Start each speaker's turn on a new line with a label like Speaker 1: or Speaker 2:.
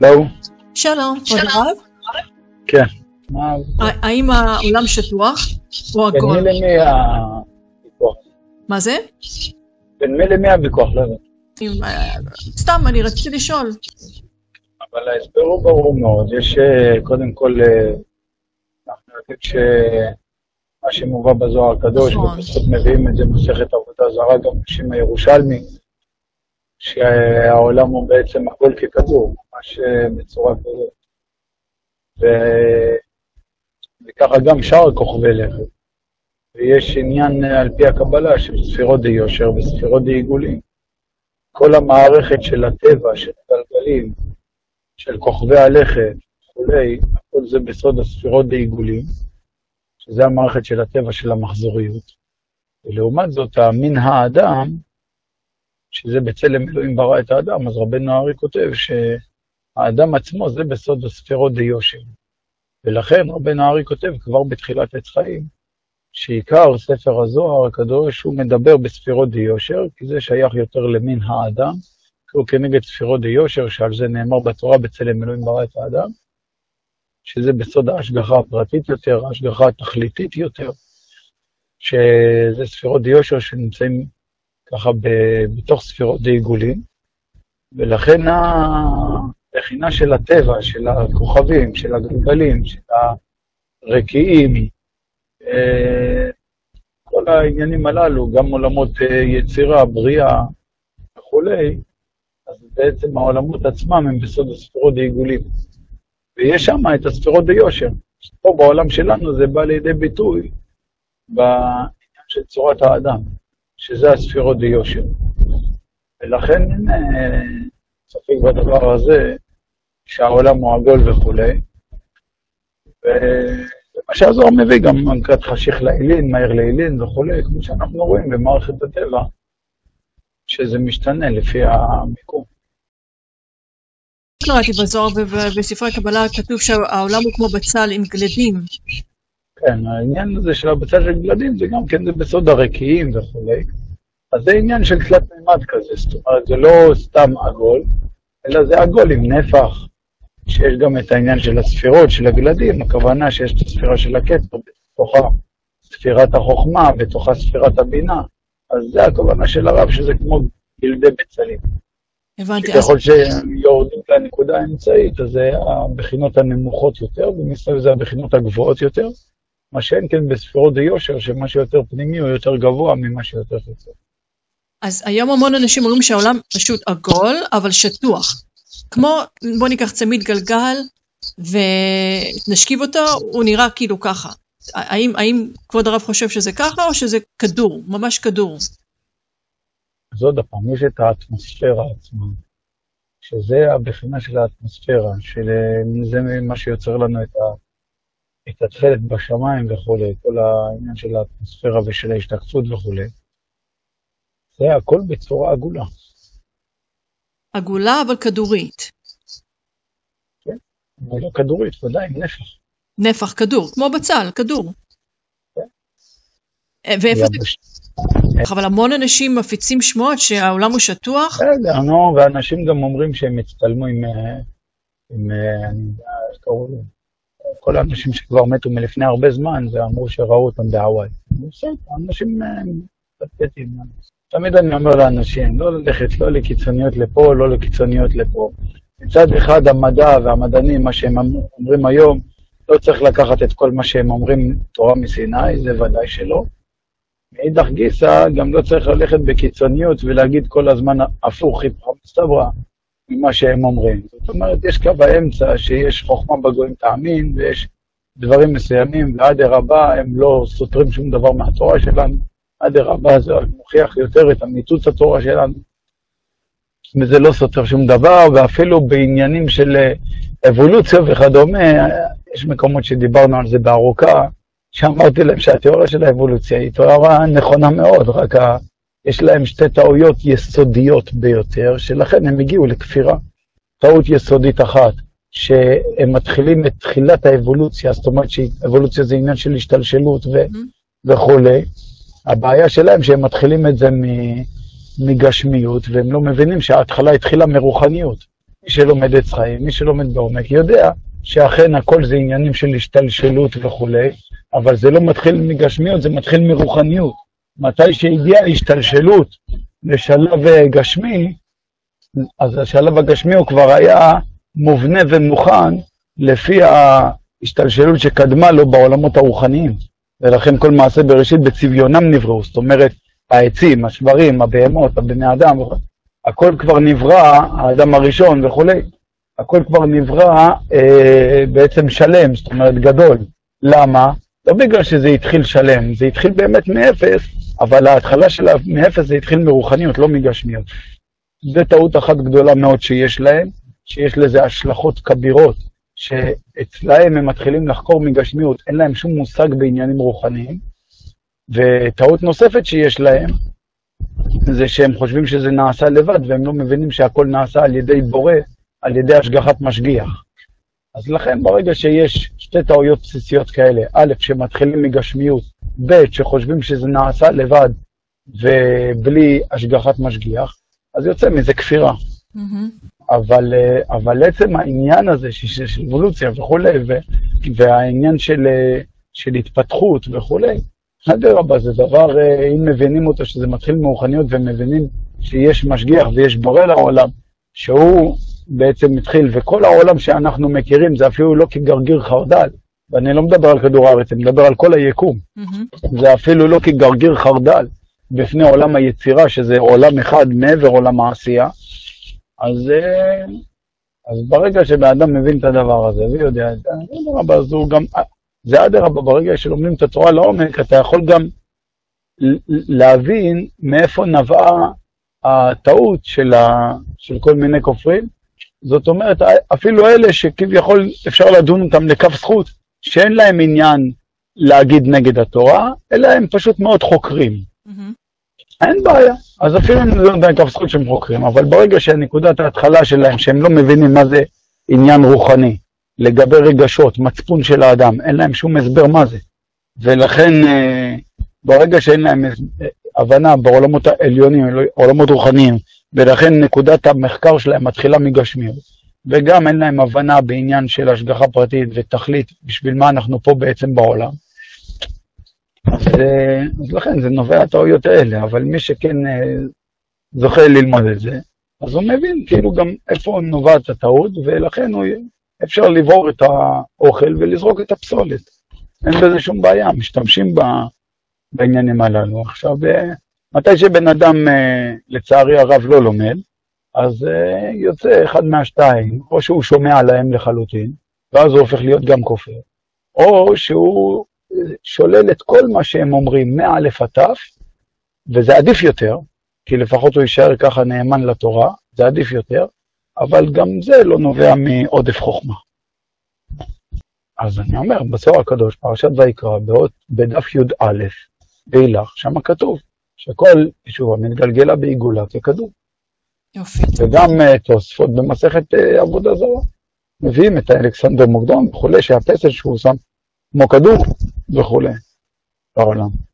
Speaker 1: לא?
Speaker 2: שלום, כבוד הרב.
Speaker 1: כן.
Speaker 2: האם העולם שטוח או
Speaker 1: בין
Speaker 2: עגול?
Speaker 1: מי למי הוויכוח?
Speaker 2: מה זה?
Speaker 1: בין מי למי הוויכוח? לא יודע.
Speaker 2: אם, אה, סתם, אני רציתי לשאול.
Speaker 1: אבל ההסבר הוא ברור מאוד. יש אה, קודם כל, אה, אנחנו יודעים שמה שמובא בזוהר הקדוש,
Speaker 2: נכון.
Speaker 1: ובזכות מביאים את זה במסכת עבודה זרה, גם בשם הירושלמי, שהעולם הוא בעצם עגול ככדור, ממש בצורה כזאת. ו- וככה גם שאר כוכבי לכת. ויש עניין אה, על פי הקבלה של ספירות די יושר וספירות די עיגולים. כל המערכת של הטבע, של הגלגלים, של כוכבי הלכת וכולי, הכל זה בסוד הספירות די עיגולים, שזה המערכת של הטבע של המחזוריות. ולעומת זאת, המין האדם, שזה בצלם אלוהים ברא את האדם, אז רבנו הארי כותב שהאדם עצמו זה בסוד הספירות די יושר. ולכן רבנו הארי כותב כבר בתחילת עץ חיים, שעיקר ספר הזוהר הקדוש הוא מדבר בספירות די יושר, כי זה שייך יותר למין האדם, הוא כנגד ספירות די יושר, שעל זה נאמר בתורה בצלם אלוהים ברא את האדם, שזה בסוד ההשגחה הפרטית יותר, ההשגחה התכליתית יותר, שזה ספירות די יושר שנמצאים ככה ב- בתוך ספירות די עיגולים, ולכן הבחינה של הטבע, של הכוכבים, של הגלגלים, של הרקיעים, אה, כל העניינים הללו, גם עולמות אה, יצירה, בריאה וכולי, אז בעצם העולמות עצמם הם בסוד הספירות די עיגולים. ויש שם את הספירות ביושר. פה בעולם שלנו זה בא לידי ביטוי בעניין של צורת האדם, שזה הספירות ביושר. ולכן אין אה, ספק בדבר הזה שהעולם הוא עגול וכולי. ומה שהזוהר מביא גם מנקת חשיך לעילין, מהר לעילין וכולי, כמו שאנחנו רואים במערכת הטבע, שזה משתנה לפי המיקום.
Speaker 2: קראתי בזוהר ובספרי הקבלה כתוב שהעולם הוא כמו בצל עם גלדים.
Speaker 1: כן, העניין הזה של הבצל של גלדים זה גם כן, זה בסוד הרקיעים וכולי. אז זה עניין של תלת מימד כזה, זאת אומרת, זה לא סתם עגול, אלא זה עגול עם נפח, שיש גם את העניין של הספירות, של הגלדים, הכוונה שיש את הספירה של הכתר, בתוכה ספירת החוכמה, בתוכה ספירת הבינה. אז זה הכוונה של הרב, שזה כמו גלדי בצלים.
Speaker 2: הבנתי. אז
Speaker 1: ככל שיורדים לנקודה האמצעית, אז זה הבחינות הנמוכות יותר, ומסביב זה הבחינות הגבוהות יותר, מה שאין כן בספירות די יושר, שמה שיותר פנימי הוא יותר גבוה ממה שיותר חיצוני.
Speaker 2: אז היום המון אנשים אומרים שהעולם פשוט עגול, אבל שטוח. כמו, בוא ניקח צמיד גלגל ונשכיב אותו, הוא נראה כאילו ככה. האם, האם כבוד הרב חושב שזה ככה, או שזה כדור, ממש כדור?
Speaker 1: אז עוד פעם, יש את האטמוספירה עצמה, שזה הבחינה של האטמוספירה, שזה מה שיוצר לנו את, ה, את התכלת בשמיים וכולי, כל העניין של האטמוספירה ושל ההשתקפות וכולי. זה הכל בצורה עגולה.
Speaker 2: עגולה אבל כדורית.
Speaker 1: אבל לא כדורית, ודאי, נפח.
Speaker 2: נפח כדור, כמו בצל, כדור. אה, ואיפה זה? אבל המון אנשים מפיצים שמועות שהעולם הוא שטוח.
Speaker 1: בסדר, נו, ואנשים גם אומרים שהם הצטלמו עם, אה, עם, אה, אני יודע, איך קראו להם? כל האנשים שכבר מתו מלפני הרבה זמן, ואמרו שראו אותם בהוואי. בסדר, אנשים אה, פטפטים. תמיד אני אומר לאנשים, לא ללכת לא לקיצוניות לפה, לא לקיצוניות לפה. מצד אחד המדע והמדענים, מה שהם אומרים היום, לא צריך לקחת את כל מה שהם אומרים תורה מסיני, זה ודאי שלא. מאידך גיסא, גם לא צריך ללכת בקיצוניות ולהגיד כל הזמן הפוך, היפכא מסתברא, ממה שהם אומרים. זאת אומרת, יש קו האמצע שיש חוכמה בגויים תאמין, ויש דברים מסוימים, ואדרבה, הם לא סותרים שום דבר מהתורה שלנו. אדרבה, זה מוכיח יותר את אמיתות התורה שלנו. וזה לא סותר שום דבר, ואפילו בעניינים של אה, אבולוציה וכדומה, יש מקומות שדיברנו על זה בארוכה, שאמרתי להם שהתיאוריה של האבולוציה היא תיאוריה נכונה מאוד, רק. יש להם שתי טעויות יסודיות ביותר, שלכן הם הגיעו לכפירה. טעות יסודית אחת, שהם מתחילים את תחילת האבולוציה, זאת אומרת שאבולוציה זה עניין של השתלשלות ו... וכולי. הבעיה שלהם שהם מתחילים את זה. מגשמיות, והם לא מבינים שההתחלה התחילה מרוחניות. מי שלומד עץ חיים, מי שלומד בעומק, יודע שאכן הכל זה עניינים של השתלשלות וכולי, אבל זה לא מתחיל מגשמיות, זה מתחיל מרוחניות. מתי שהגיעה ההשתלשלות לשלב גשמי, אז השלב הגשמי הוא כבר היה מובנה ומוכן לפי ההשתלשלות שקדמה לו בעולמות הרוחניים. ולכן כל מעשה בראשית בצביונם נבראו, זאת אומרת, העצים, השברים, הבהמות, הבני אדם, הכל כבר נברא, האדם הראשון וכולי, הכל כבר נברא אה, בעצם שלם, זאת אומרת גדול. למה? לא בגלל שזה התחיל שלם, זה התחיל באמת מאפס, אבל ההתחלה שלה מאפס זה התחיל מרוחניות, לא מגשמיות. זו טעות אחת גדולה מאוד שיש להם, שיש לזה השלכות כבירות, שאצלהם הם מתחילים לחקור מגשמיות, אין להם שום מושג בעניינים רוחניים. וטעות נוספת שיש להם, זה שהם חושבים שזה נעשה לבד, והם לא מבינים שהכל נעשה על ידי בורא, על ידי השגחת משגיח. אז לכן ברגע שיש שתי טעויות בסיסיות כאלה, א', שמתחילים מגשמיות, ב', שחושבים שזה נעשה לבד ובלי השגחת משגיח, אז יוצא מזה כפירה. Mm-hmm. אבל, אבל עצם העניין הזה של, של אבולוציה וכולי, והעניין של, של התפתחות וכולי, אדרבה, זה דבר, אם מבינים אותו, שזה מתחיל מרוחניות ומבינים שיש משגיח ויש בורא לעולם, שהוא בעצם התחיל, וכל העולם שאנחנו מכירים זה אפילו לא כגרגיר חרדל, ואני לא מדבר על כדור הארץ, אני מדבר על כל היקום. Mm-hmm. זה אפילו לא כגרגיר חרדל בפני עולם היצירה, שזה עולם אחד מעבר עולם העשייה. אז, אה, אז ברגע שבן אדם מבין את הדבר הזה ויודע את זה, אז הוא גם, זה אדרבה, ברגע שלומדים את התורה לעומק, אתה יכול גם להבין מאיפה נבעה הטעות של, ה, של כל מיני כופרים. זאת אומרת, אפילו אלה שכביכול אפשר לדון אותם לכף זכות, שאין להם עניין להגיד נגד התורה, אלא הם פשוט מאוד חוקרים. Mm-hmm. אין בעיה. אז אפילו אם לא יודע כף זכות שהם חוקרים, אבל ברגע שנקודת ההתחלה שלהם, שהם לא מבינים מה זה עניין רוחני, לגבי רגשות, מצפון של האדם, אין להם שום הסבר מה זה. ולכן אה, ברגע שאין להם הבנה בעולמות העליונים, עולמות רוחניים, ולכן נקודת המחקר שלהם מתחילה מגשמיות, וגם אין להם הבנה בעניין של השגחה פרטית ותכלית בשביל מה אנחנו פה בעצם בעולם. אז, אז לכן זה נובע הטעויות האלה, אבל מי שכן אה, זוכה ללמוד את זה, אז הוא מבין כאילו גם איפה נובעת הטעות, ולכן הוא אפשר לברור את האוכל ולזרוק את הפסולת. אין בזה שום בעיה, משתמשים בעניינים הללו. עכשיו, אה, מתי שבן אדם, אה, לצערי הרב, לא לומד, אז אה, יוצא אחד מהשתיים, או שהוא שומע להם לחלוטין, ואז הוא הופך להיות גם כופר, או שהוא שולל את כל מה שהם אומרים מא' עד ת', וזה עדיף יותר, כי לפחות הוא יישאר ככה נאמן לתורה, זה עדיף יותר, אבל גם זה לא נובע מעודף חוכמה. אז אני אומר, בצורה הקדוש, פרשת ויקרא, בדף י"א, באילך, שם כתוב שכל ישובה מתגלגלה בעיגולה ככדור. יופי. וגם uh, תוספות במסכת uh, עבודה זרה, מביאים את האלכסנדר מוקדון וכולי, שהפסל שהוא שם כמו כדור וכולי בעולם.